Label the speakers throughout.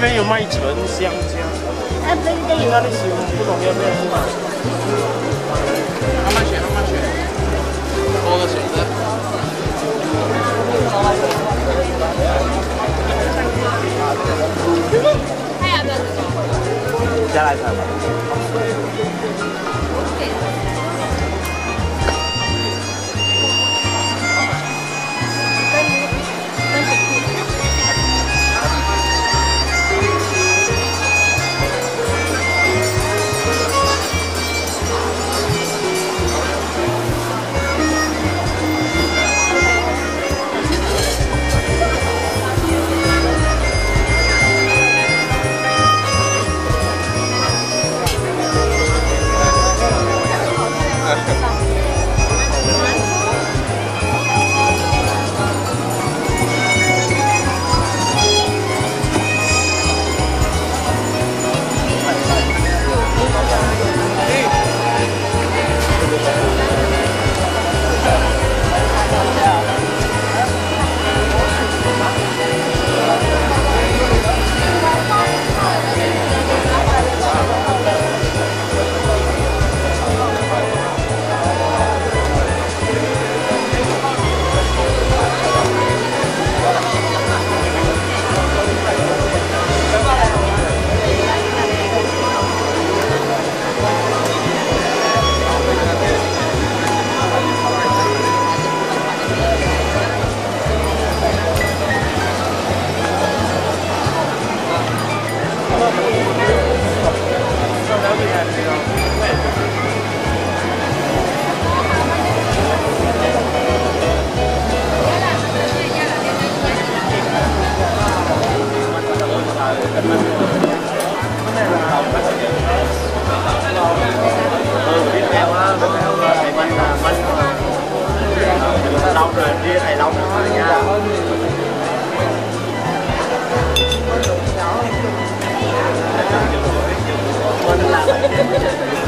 Speaker 1: 这边有卖纯香蕉，那里喜欢不懂要不？慢慢选，慢慢选，多个选择。嗯，还有多少？再来一块。Thank you.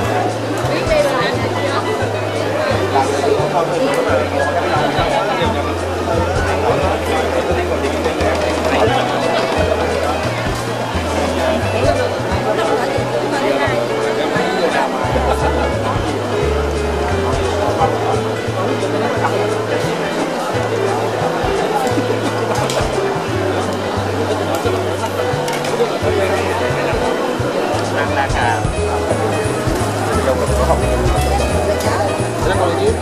Speaker 1: to aquí.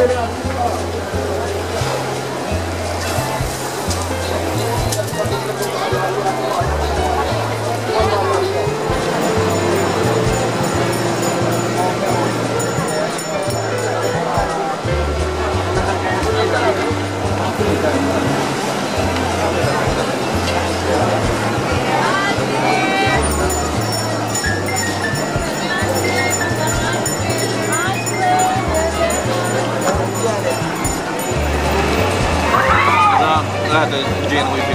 Speaker 1: Thank you. had a je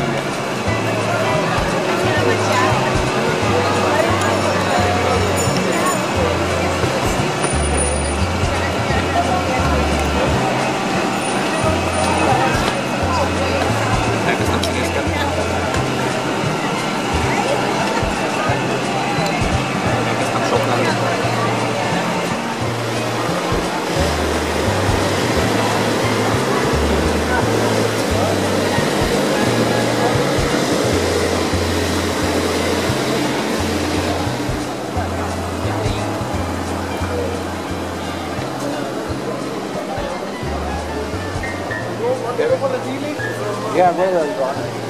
Speaker 1: Yeah, very well.